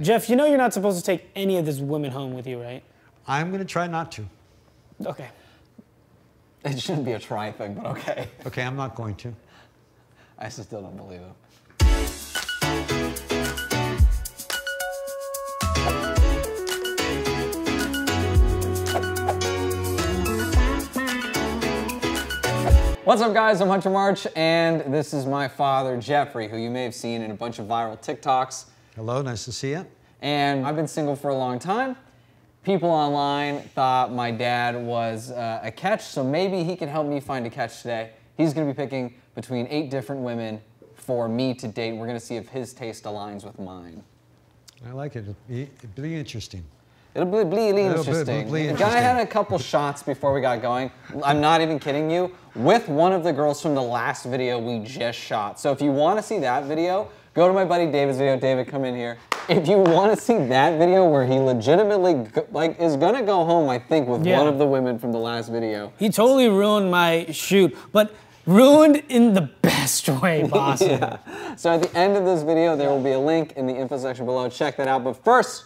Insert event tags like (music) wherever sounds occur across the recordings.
Jeff, you know you're not supposed to take any of these women home with you, right? I'm going to try not to. Okay. It shouldn't be a try thing, but okay. Okay, I'm not going to. I still don't believe him. What's up, guys? I'm Hunter March, and this is my father, Jeffrey, who you may have seen in a bunch of viral TikToks. Hello, nice to see you. And I've been single for a long time. People online thought my dad was uh, a catch, so maybe he can help me find a catch today. He's gonna be picking between eight different women for me to date. We're gonna see if his taste aligns with mine. I like it. It'll be, interesting. It'll be It'll be- interesting. be The guy had a couple shots before we got going. I'm not even kidding you. With one of the girls from the last video we just shot. So if you want to see that video, go to my buddy David's video. David, come in here. If you want to see that video where he legitimately like is gonna go home, I think, with Yeah. one of the women from the last video. He totally ruined my shoot, but ruined in the (laughs) best way (laughs) possible. So at the end of this video, there will be a link in the info section below. Check that out. But first,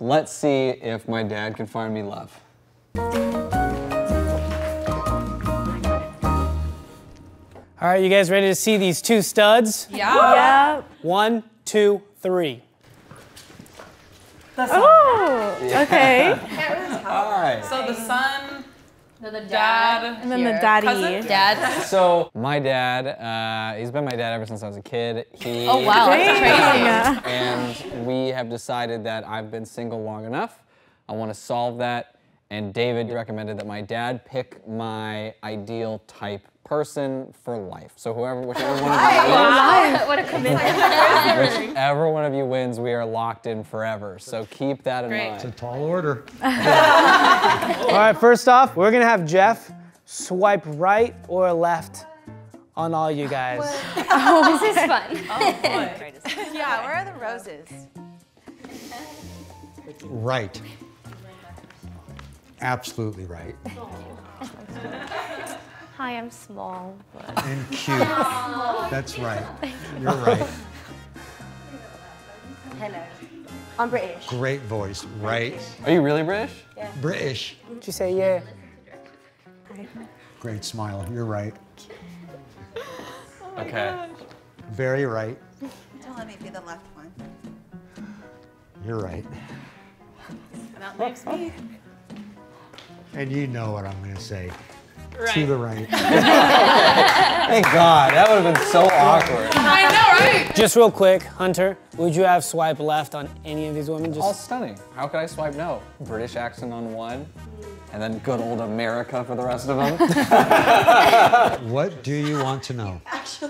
let's see if my dad can find me love. All right, you guys ready to see these two studs? Yeah. One, two, three. Oh, okay. (laughs) All right. So the son, the dad, dad, and then the daddy. cousin? Dad. So my dad, uh, he's been my dad ever since I was a kid. He, Oh wow, that's crazy. And we have decided that I've been single long enough. I want to solve that. And David recommended that my dad pick my ideal type person for life. So whoever, whichever one of you wins, What a commitment. (laughs) whichever one of you wins, we are locked in forever. So keep that in Great. mind. It's a tall order. (laughs) All right, first off, we're gonna have Jeff swipe right or left on all you guys. (laughs) Oh, this is fun. Oh, yeah, where are the roses? Right. Absolutely right. Hi, I'm small. But... And cute. That's right. (laughs) You're right. Hello. I'm British. Great voice. Right. Are you really British? Yeah. British. Did you say yeah? Great smile. You're right. Okay. Oh Very right. Don't let me be the left one. You're right. That leaves me. And you know what I'm going to say. To the right. (laughs) Thank God. That would have been so awkward. I know, right? Just real quick, Hunter, would you have swipe left on any of these women? All Just stunning. How could I swipe no? British accent on one, and then good old America for the rest of them. (laughs) What do you want to know?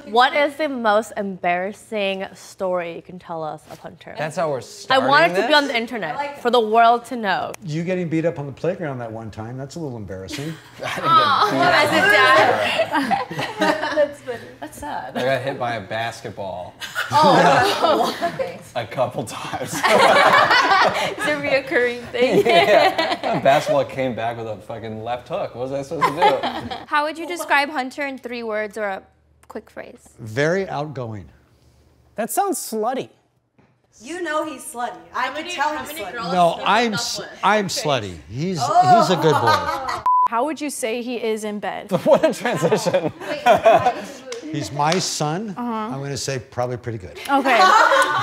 What is the most embarrassing story you can tell us of Hunter? That's how we're starting I want it to be on the internet for the world to know. You getting beat up on the playground that one time, that's a little embarrassing. (laughs) As a dad. (laughs) That's sad. I got hit by a basketball Oh. a couple times. It's a reoccurring thing. yeah. Basketball came back with a fucking left hook. What was I supposed to do? (laughs) How would you describe Hunter in three words or a quick phrase? Very outgoing. that sounds slutty. You know he's slutty. I can tell he's slutty. No, I'm s- I'm slutty. He's he's a good boy. (laughs) How would you say he is in bed? (laughs) what a transition. He's my son. Uh-huh. I'm going to say probably pretty good. Okay.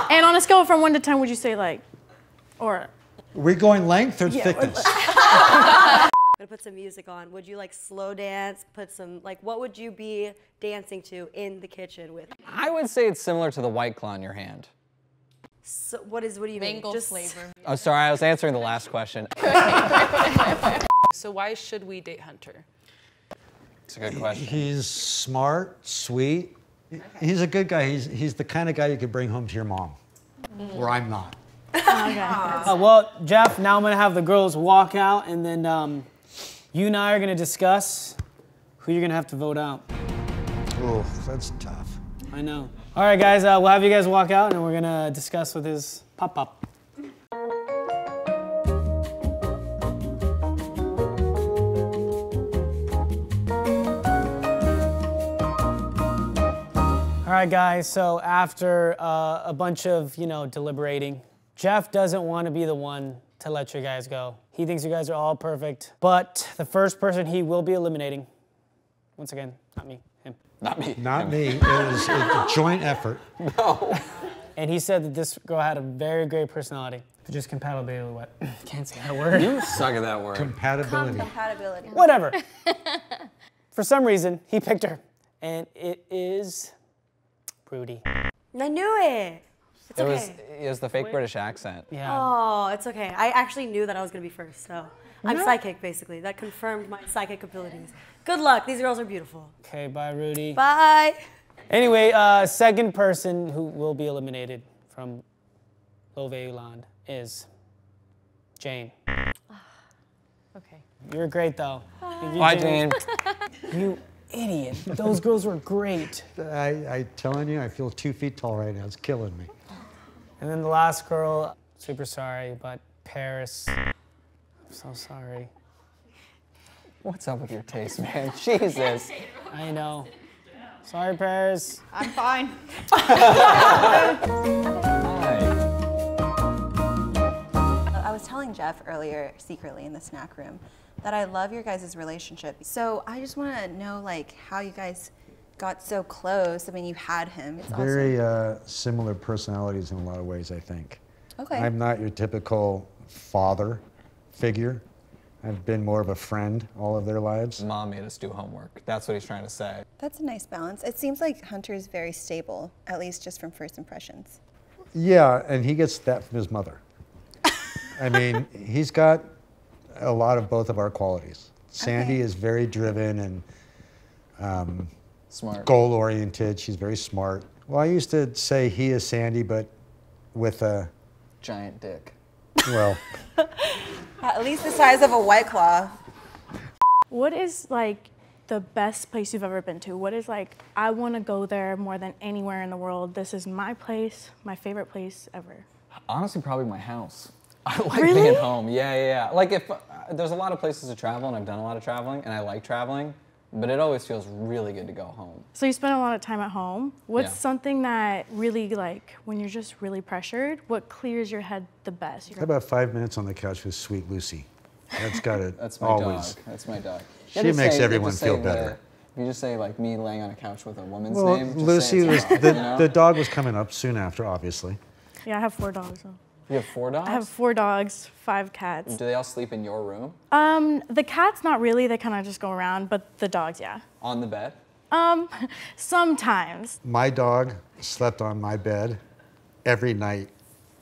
and on a scale from one to ten, would you say like, or We're going length or Yeah, thickness? (laughs) Gonna put some music on. Would you like slow dance? Put some like what would you be dancing to in the kitchen with? I would say it's similar to the white claw in your hand. So what is what do you Mango mean? Just flavor. (laughs) Oh, sorry, I was answering the last question. (laughs) So why should we date Hunter? It's a good question. He's smart, sweet. He's a good guy. He's he's the kind of guy you could bring home to your mom, mm. where I'm not. (laughs) Uh, well, Jeff, now I'm gonna have the girls walk out, and then um, you and I are gonna discuss who you're gonna have to vote out. Oh, that's tough. I know. All right, guys, uh, we'll have you guys walk out, and we're gonna discuss with his pop up. All right, guys. So after uh, a bunch of you know deliberating, Jeff doesn't want to be the one to let you guys go. He thinks you guys are all perfect. But the first person he will be eliminating, once again, not me, him. Not me. Not me. It was a joint effort. (laughs) No. And he said that this girl had a very great personality. Just compatibility, what? (clears throat) Can't say that word. You suck at that word. Compatibility. Compatibility. Whatever. (laughs) For some reason, he picked her. And it is Rudi. I knew it. It's It okay. was it was the fake British accent. Yeah. Oh, it's okay. I actually knew that I was gonna be first, so I'm psychic basically. That confirmed my psychic abilities. Good luck. These girls are beautiful. Okay, bye, Rudi. Bye. Anyway, uh, second person who will be eliminated from Loveuland is Jane. (sighs) Okay. You're great though. You- Bye, Jane. (laughs) You idiot. Those girls were great. I, I telling you, I feel two feet tall right now. It's killing me. And then the last girl, super sorry, but Paris. I'm so sorry. What's up with your taste, man? (laughs) Jesus. I know. Sorry, Paris. I'm fine. I was telling Jeff earlier, secretly in the snack room, that I love your guys' relationship. So I just want to know, like, how you guys got so close. I mean, you had him. It's Very uh, similar personalities in a lot of ways, I think. Okay. I'm not your typical father figure. I've been more of a friend all of their lives. Mom made us do homework. That's what he's trying to say. That's a nice balance. It seems like Hunter is very stable, at least just from first impressions. Yeah, and he gets that from his mother. I mean, (laughs) he's got a lot of both of our qualities. Sandy Okay. is very driven and um, Smart. goal oriented. She's very smart. Well, I used to say he is Sandy, but with a, Giant dick. well, (laughs) At least the size of a white claw. What is like the best place you've ever been to? What is like, I want to go there more than anywhere in the world. This is my place, my favorite place ever. Honestly, probably my house. (laughs) I like Really? being home. Yeah, yeah, yeah. Like if uh, there's a lot of places to travel, and I've done a lot of traveling, and I like traveling, but it always feels really good to go home. So you spend a lot of time at home. What's Yeah. something that really like when you're just really pressured? What clears your head the best? You're how about five minutes on the couch with Sweet Lucy? That's got it. (laughs) That's my always. dog. That's my dog. She just makes say- everyone feel better. The, if you just say like me laying on a couch with a woman's Well, name, just Lucy was it's the, you know? the dog was coming up soon after, obviously. yeah, I have four dogs. Though. You have four dogs. I have four dogs, five cats. Do they all sleep in your room Um, the cats not really. They kind of just go around, but the dogs, yeah. on the bed? Um, (laughs) sometimes. My dog slept on my bed every night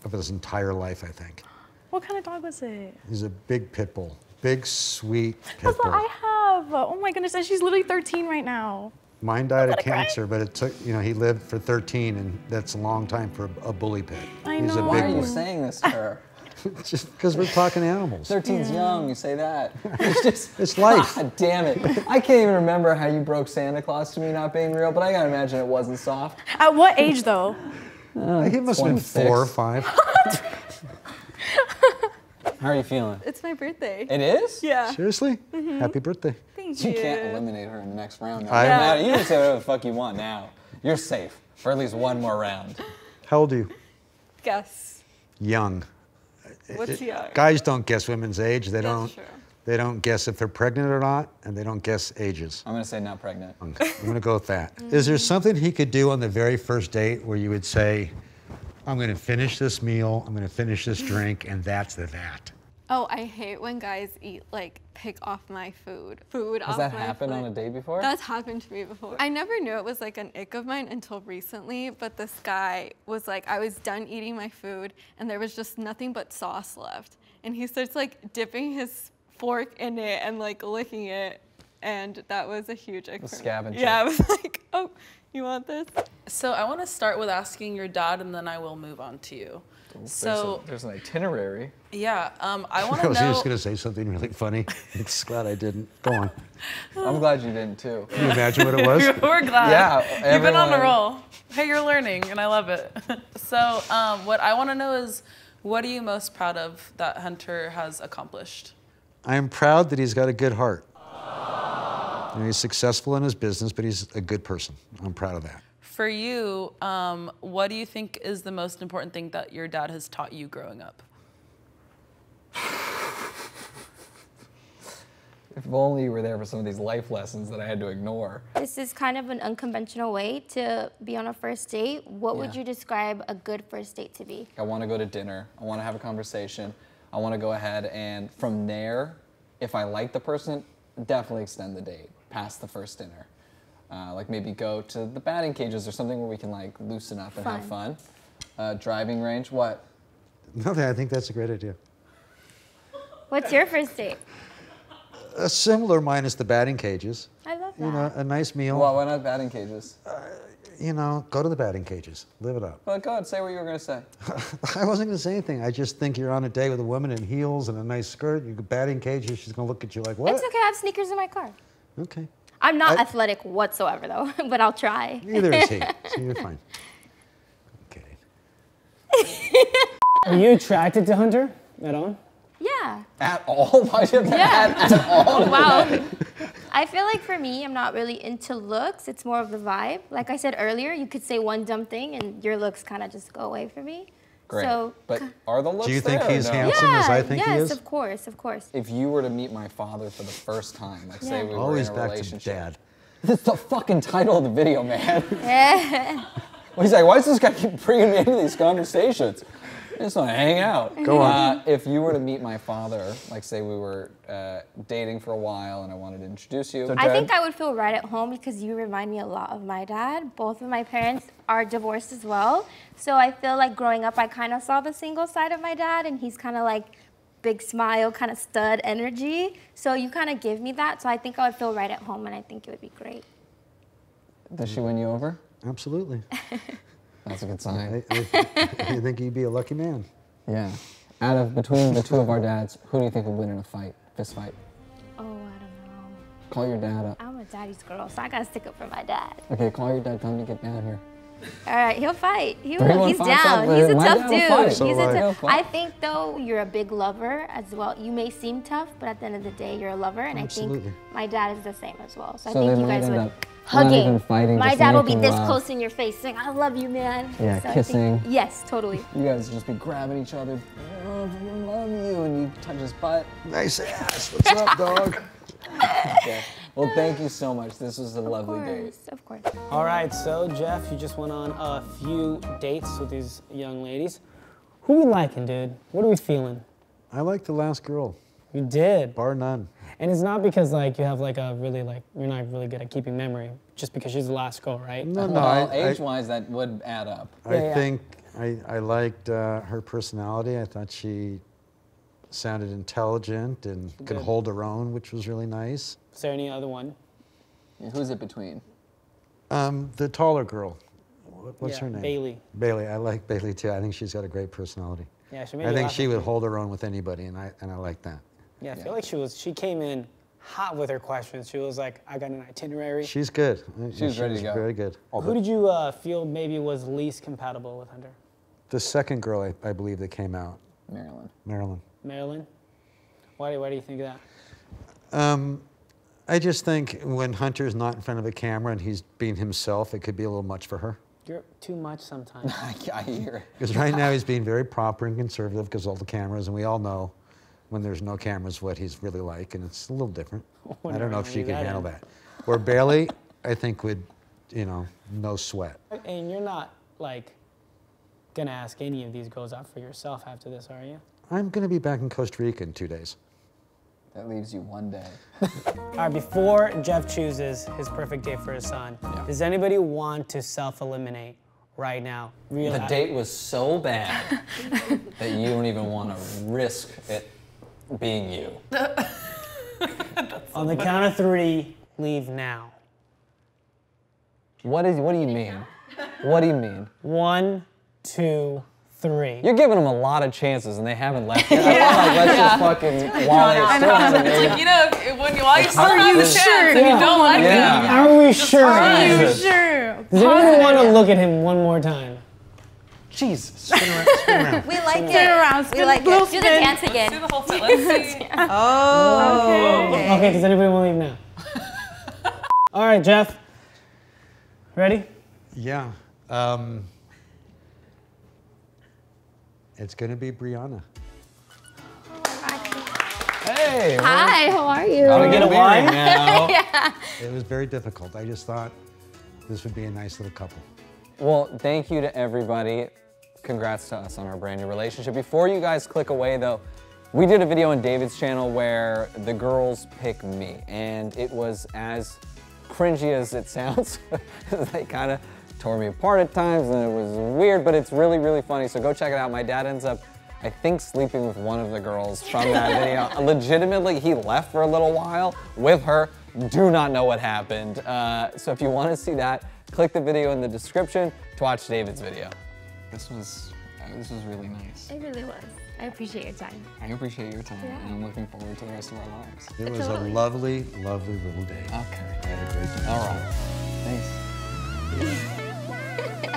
of his entire life, I think. What kind of dog was it? He's a big pit bull, big, sweet pit That's what bull. I have. Oh my goodness, and she's literally 13 right now. Mine died of gonna cry. cancer, but it took, you know, he lived for 13, and that's a long time for a, a bully pit. I He's a know. Why big are you boy. saying this to her? (laughs) Just because we're talking animals. 13's young, you say that. (laughs) It's just, It's life. God damn it. I can't even remember how you broke Santa Claus to me not being real, but I gotta imagine it wasn't soft. At what age though? he must have been four or five. (laughs) How are you feeling? It's my birthday. It is? Yeah. Seriously? Mm-hmm. Happy birthday. Thank You can't eliminate her in the next round. Now. I- No matter- You can say whatever the fuck you want now. (laughs) You're safe for at least one more round. How old are you? Guess. Young. What's young? Guys don't guess women's age. They don't. true. They don't guess if they're pregnant or not, and they don't guess ages. I'm gonna say not pregnant. I'm gonna go with that. Is there mm. something he could do on the very first date where you would say, "I'm gonna finish this meal, I'm gonna finish this drink, and that's the that"? Oh, I hate when guys eat like pick off my food. Food Has off that my happened on a plate. date before? That's happened to me before. I never knew it was like an ick of mine until recently, but this guy was like, I was done eating my food and there was just nothing but sauce left. And he starts like dipping his fork in it and like licking it. And that was a huge ick The scavenger. Yeah, I was (laughs) like, oh, you want this? So I want to start with asking your dad, and then I will move on to you. So there's, an itinerary. yeah, um, I want to. (laughs) I was know. just gonna say something really funny. (laughs) It's glad I didn't. Go on. (laughs) I'm glad you didn't too. Can you imagine what it was? We're glad. Yeah, You've been on a everyone- roll. Hey, you're learning, and I love it. so, um, what I want to know is, what are you most proud of that Hunter has accomplished? I'm proud that he's got a good heart. You know, he's successful in his business, but he's a good person. I'm proud of that. For you, um, what do you think is the most important thing that your dad has taught you growing up? If only you were there for some of these life lessons that I had to ignore. This is kind of an unconventional way to be on a first date. What would you describe a good first date to be? I want to go to dinner. I want to have a conversation. I want to go ahead and from there, if I like the person, definitely extend the date past the first dinner. Uh, like maybe go to the batting cages or something where we can like loosen up and have fun. Uh, driving range. What? Nothing. I think that's a great idea. What's your first date? A similar minus the batting cages. I love that. You know, a nice meal. Well, why not batting cages? you know, go to the batting cages. Live it up. Well, go ahead. Say what you were gonna say. (laughs) I wasn't going to say anything. I just think you're on a date with a woman in heels and a nice skirt. You go batting cages. She's going to look at you like, what? It's okay, I have sneakers in my car. Okay. I'm not I- athletic whatsoever though, (laughs) but I'll try. Neither is he. (laughs) So you're fine. Okay. Are you attracted to Hunter at all? Yeah. At all? (laughs) Why do you have to Yeah. add at all? Wow. I feel like for me, I'm not really into looks. It's more of the vibe. Like I said earlier, you could say one dumb thing and your looks kind of just go away for me. Great. So, but are the looks you think there or he's no? handsome as I think yes, he is? Yes, of course, of course. If you were to meet my father for the first time, like say Yeah. we were in a back to relationship. dad. That's the fucking title of the video, man. (laughs) Well, He's like, why does this guy keep bringing me into these conversations? I just want to hang out. Go on. Uh, if you were to meet my father, like say we were uh, dating for a while and I wanted to introduce you. I think I would feel right at home because you remind me a lot of my dad. Both of my parents are divorced as well. So I feel like growing up, I kind of saw the single side of my dad, and he's kind of like big smile, kind of stud energy. So you kind of give me that. So I think I would feel right at home, and I think it would be great. Does she win you over? Absolutely. (laughs) That's a good sign. I, I, I think you'd be a lucky man. Yeah. Out of between the two of our dads, who do you think would win in a fight, fist fight? Oh, I don't know. Call your dad up. I'm a daddy's girl, so I gotta stick up for my dad. Okay, call your dad. Tell him to get down here. All right, he'll fight. He will. He's five, down. seven. He's a tough dude. fight. He's So a I. tough. I think though you're a big lover as well. You may seem tough, but at the end of the day, you're a lover, and I think my dad is the same as well. So, So I think you guys would up not hugging. even fighting, my just dad will be this love. close in your face, saying, "I love you, man." Yeah, So I think- kissing. yes, totally. (laughs) You guys just be grabbing each other. Oh, love you, love you, and you touch his butt. Nice ass. What's up, (laughs) dog? Okay. Well, thank you so much. This was a lovely Of date. course, of course. All right, so Jeff, you just went on a few dates with these young ladies. Who we liking, dude? What are we feeling? I like the last girl, You did. bar none. And it's not because like you have like a really like you're not really good at keeping memory, just because she's the last girl, right? No, no. Well, I, I- age-wise, that would add up. I Yeah, yeah. think I, I liked uh, her personality. I thought she sounded intelligent and could Good. hold her own, which was really nice. Is there any other one? Who's it between? Um, the taller girl, what- what's Yeah, her name? Bailey. Bailey. I like Bailey too. I think she's got a great personality. Yeah, she made I think she would hold her own with anybody, and I and I like that. Yeah, I feel like she was. She came in hot with her questions. She was like, "I got an itinerary." She's good. Uh, She was ready to go. Very good. Who did you uh, feel maybe was least compatible with Hunter? The second girl, I, I believe, that came out, Marilyn. Marilyn. Marilyn. Why do Why do you think of that? Um, I just think when Hunter's not in front of a camera and he's being himself, it could be a little much for her. You're too much sometimes. (laughs) I, I hear it. Because right now (laughs) he's being very proper and conservative because all the cameras, and we all know when there's no cameras what he's really like, and it's a little different. (laughs) Oh, I don't know if she Leave can that handle in. that. Where Bailey, I think would, you know, no sweat. and you're not like gonna ask any of these girls out for yourself after this, are you? I'm going to be back in Costa Rica in two days. That leaves you one day. (laughs) All right, before Jeff chooses his perfect date for his son, Yeah. does anybody want to self-eliminate right now? Real The date was so bad (laughs) that you don't even want to risk it being you. (laughs) On the count of three, leave now. What is? What do you mean? What do you mean? One, two, three. You're giving them a lot of chances and they haven't left yet. (laughs) I feel like let's just fucking while they still It's like, you know, if- when you, while you still Are have you the chance sure and you you don't don't like Yeah. him, Are we sure? Are you Jesus. Sure. Does anyone want to look at him one more time? Jesus. Spin around, spin around. We like it. Spin around, we spin like the it. blue Do the spin. dance do again. the whole thing. Let's (laughs) see. Oh. Okay, okay, does anybody want to leave now? (laughs) All right, Jeff. Ready? Yeah. Um, it's going to be Brianna. Hey. Hi, how are you? Gotta get a wine? wine now. (laughs) yeah. It was very difficult. I just thought this would be a nice little couple. Well, thank you to everybody. Congrats to us on our brand new relationship. Before you guys click away though, we did a video on David's channel where the girls pick me, and it was as cringy as it (laughs) sounds. they kind of tore me apart at times, and it was weird, but it's really, really funny. So go check it out. My dad ends up, I think, sleeping with one of the girls from that (laughs) video. Legitimately, he left for a little while with her. Do not know what happened. Uh, so if you want to see that, click the video in the description to watch David's video. This was, this was really nice. It really was. I appreciate your time. I appreciate your time, and I'm looking forward to the rest of our lives. It was a lovely, lovely little day. Okay. I had a great time. All right. Thanks. (laughs)